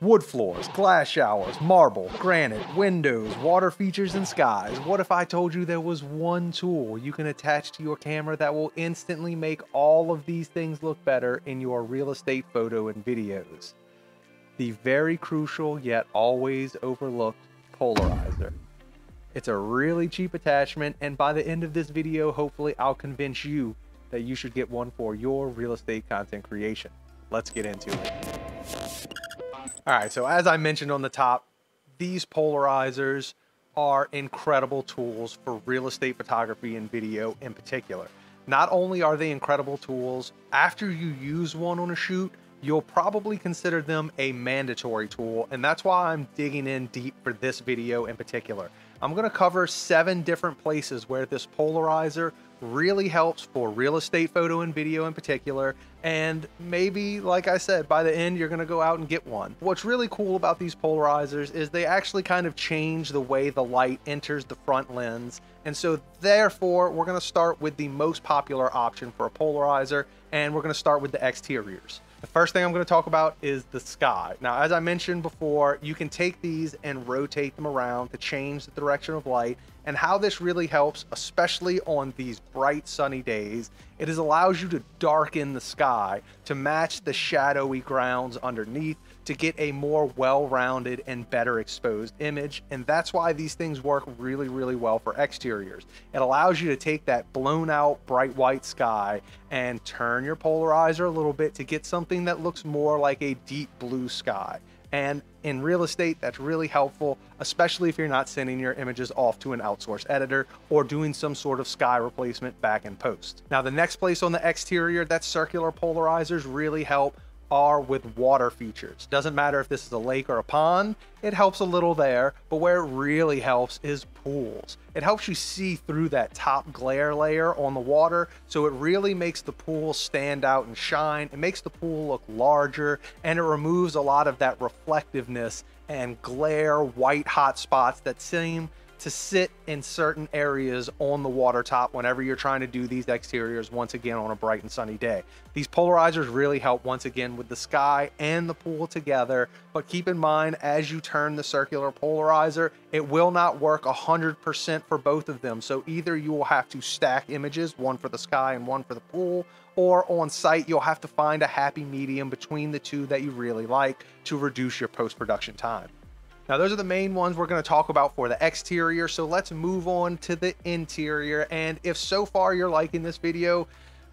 Wood floors, glass showers, marble, granite, windows, water features, and skies. What if I told you there was one tool you can attach to your camera that will instantly make all of these things look better in your real estate photo and videos? The very crucial yet always overlooked polarizer. It's a really cheap attachment, and by the end of this video, hopefully I'll convince you that you should get one for your real estate content creation. Let's get into it. All right, so as I mentioned on the top, these polarizers are incredible tools for real estate photography and video in particular. Not only are they incredible tools, after you use one on a shoot, you'll probably consider them a mandatory tool, and that's why I'm digging in deep for this video in particular. I'm gonna cover seven different places where this polarizer really helps for real estate photo and video in particular. And maybe, like I said, by the end, you're going to go out and get one. What's really cool about these polarizers is they actually kind of change the way the light enters the front lens. And so therefore, we're going to start with the most popular option for a polarizer, and we're going to start with the exteriors. The first thing I'm going to talk about is the sky. Now, as I mentioned before, you can take these and rotate them around to change the direction of light. And how this really helps, especially on these bright sunny days, it is allows you to darken the sky to match the shadowy grounds underneath to get a more well-rounded and better exposed image. And that's why these things work really, really well for exteriors. It allows you to take that blown out bright white sky and turn your polarizer a little bit to get something that looks more like a deep blue sky. And in real estate, that's really helpful, especially if you're not sending your images off to an outsourced editor or doing some sort of sky replacement back in post. Now, the next place on the exterior that circular polarizers really help are with water features. Doesn't matter if this is a lake or a pond, it helps a little there, but where it really helps is pools. It helps you see through that top glare layer on the water, so it really makes the pool stand out and shine. It makes the pool look larger, and it removes a lot of that reflectiveness and glare white hot spots that seem to sit in certain areas on the water top whenever you're trying to do these exteriors once again on a bright and sunny day. These polarizers really help once again with the sky and the pool together, but keep in mind as you turn the circular polarizer, it will not work 100% for both of them. So either you will have to stack images, one for the sky and one for the pool, or on site, you'll have to find a happy medium between the two that you really like to reduce your post-production time. Now those are the main ones we're going to talk about for the exterior. So let's move on to the interior. And if so far you're liking this video,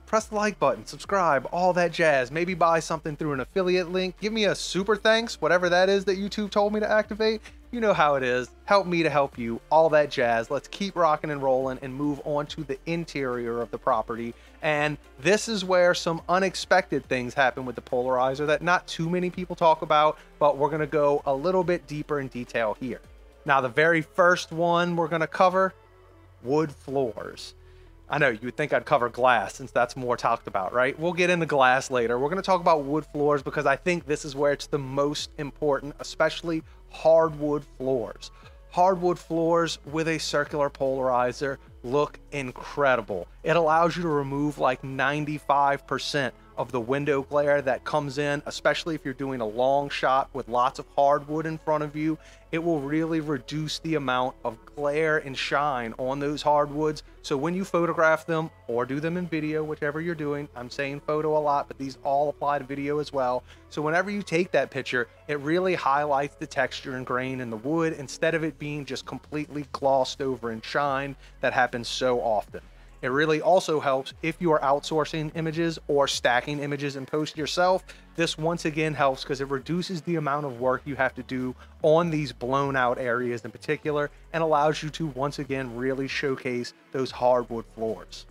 press the like button, subscribe, all that jazz. Maybe buy something through an affiliate link. Give me a super thanks, whatever that is that YouTube told me to activate. You know how it is. Help me to help you, all that jazz. Let's keep rocking and rolling and move on to the interior of the property. And this is where some unexpected things happen with the polarizer that not too many people talk about, but we're gonna go a little bit deeper in detail here. Now, the very first one we're gonna cover, wood floors. I know you would think I'd cover glass since that's more talked about, right? We'll get into glass later. We're going to talk about wood floors because I think this is where it's the most important, especially hardwood floors. Hardwood floors with a circular polarizer look incredible. It allows you to remove like 95% of the window glare that comes in, especially if you're doing a long shot with lots of hardwood in front of you. It will really reduce the amount of glare and shine on those hardwoods. So when you photograph them or do them in video, whichever you're doing, I'm saying photo a lot, but these all apply to video as well. So whenever you take that picture, it really highlights the texture and grain in the wood instead of it being just completely glossed over and shine that happens so often. It really also helps if you are outsourcing images or stacking images and post yourself. This once again helps because it reduces the amount of work you have to do on these blown out areas in particular and allows you to once again really showcase those hardwood floors.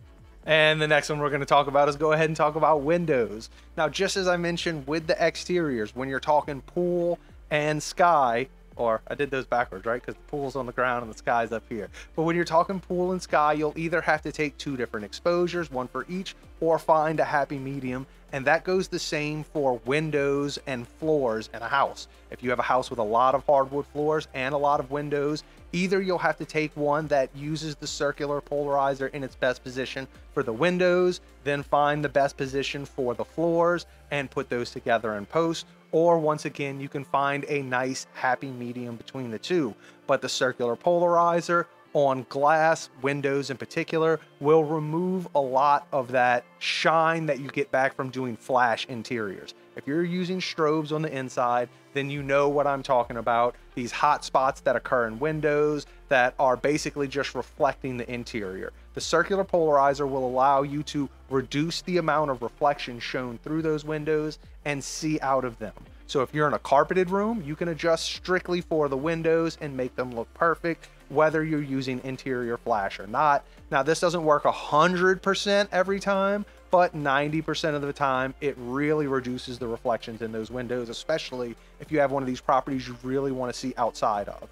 And the next one we're going to talk about is go ahead and talk about windows. Now, just as I mentioned with the exteriors, when you're talking pool and sky, or I did those backwards, right? Because the pool's on the ground and the sky's up here. But when you're talking pool and sky, you'll either have to take two different exposures, one for each, or find a happy medium And that goes the same for windows and floors in a house. If you have a house with a lot of hardwood floors and a lot of windows, either you'll have to take one that uses the circular polarizer in its best position for the windows, then find the best position for the floors and put those together in post, or once again, you can find a nice happy medium between the two. But the circular polarizer on glass, windows in particular, will remove a lot of that shine that you get back from doing flash interiors. If you're using strobes on the inside, then you know what I'm talking about. These hot spots that occur in windows that are basically just reflecting the interior. The circular polarizer will allow you to reduce the amount of reflection shown through those windows and see out of them. So if you're in a carpeted room, you can adjust strictly for the windows and make them look perfect whether you're using interior flash or not. Now, this doesn't work 100% every time, but 90% of the time, it really reduces the reflections in those windows, especially if you have one of these properties you really want to see outside of.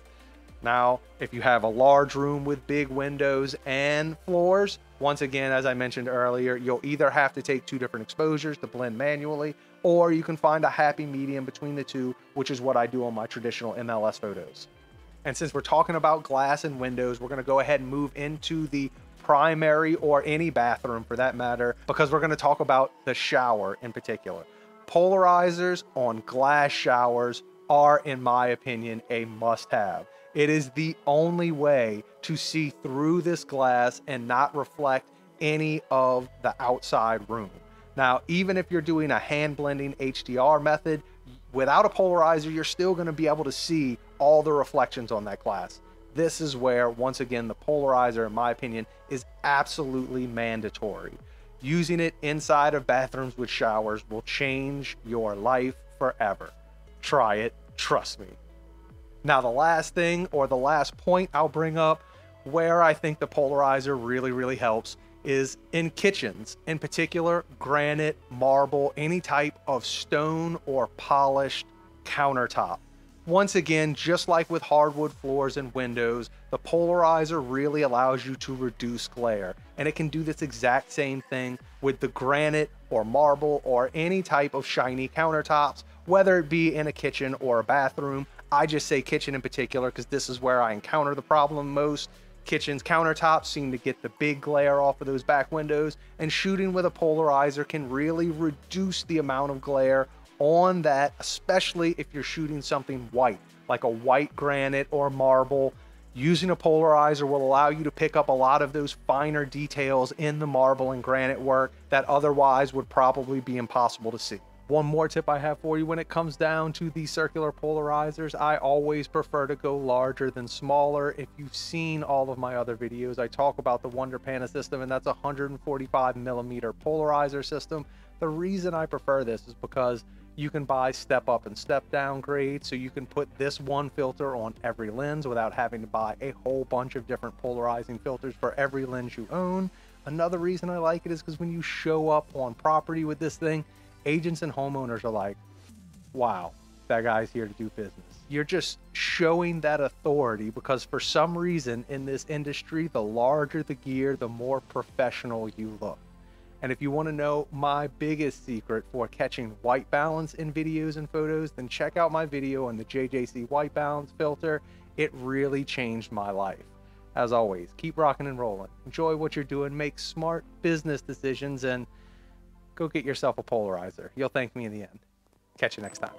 Now, if you have a large room with big windows and floors, once again, as I mentioned earlier, you'll either have to take two different exposures to blend manually, or you can find a happy medium between the two, which is what I do on my traditional MLS photos. And since we're talking about glass and windows, we're gonna go ahead and move into the primary or any bathroom for that matter, because we're gonna talk about the shower in particular. Polarizers on glass showers are, in my opinion, a must have. It is the only way to see through this glass and not reflect any of the outside room. Now, even if you're doing a hand blending HDR method, without a polarizer, you're still gonna be able to see all the reflections on that glass. This is where, once again, the polarizer, in my opinion, is absolutely mandatory. Using it inside of bathrooms with showers will change your life forever. Try it, trust me. Now, the last thing or the last point I'll bring up where I think the polarizer really, really helps is in kitchens, in particular, granite, marble, any type of stone or polished countertop. Once again, just like with hardwood floors and windows, the polarizer really allows you to reduce glare. And it can do this exact same thing with the granite or marble or any type of shiny countertops, whether it be in a kitchen or a bathroom. I just say kitchen in particular because this is where I encounter the problem most. Kitchen's countertops seem to get the big glare off of those back windows, and shooting with a polarizer can really reduce the amount of glare on that, especially if you're shooting something white, like a white granite or marble. Using a polarizer will allow you to pick up a lot of those finer details in the marble and granite work that otherwise would probably be impossible to see. One more tip I have for you when it comes down to the circular polarizers, I always prefer to go larger than smaller. If you've seen all of my other videos, I talk about the Wonderpana system and that's a 145 millimeter polarizer system. The reason I prefer this is because you can buy step up and step down grades, so you can put this one filter on every lens without having to buy a whole bunch of different polarizing filters for every lens you own. Another reason I like it is because when you show up on property with this thing, agents and homeowners are like, wow, that guy's here to do business. You're just showing that authority because for some reason in this industry, the larger the gear, the more professional you look. And if you want to know my biggest secret for catching white balance in videos and photos, then check out my video on the JJC white balance filter. It really changed my life. As always, keep rocking and rolling. Enjoy what you're doing, make smart business decisions, and go get yourself a polarizer. You'll thank me in the end. Catch you next time.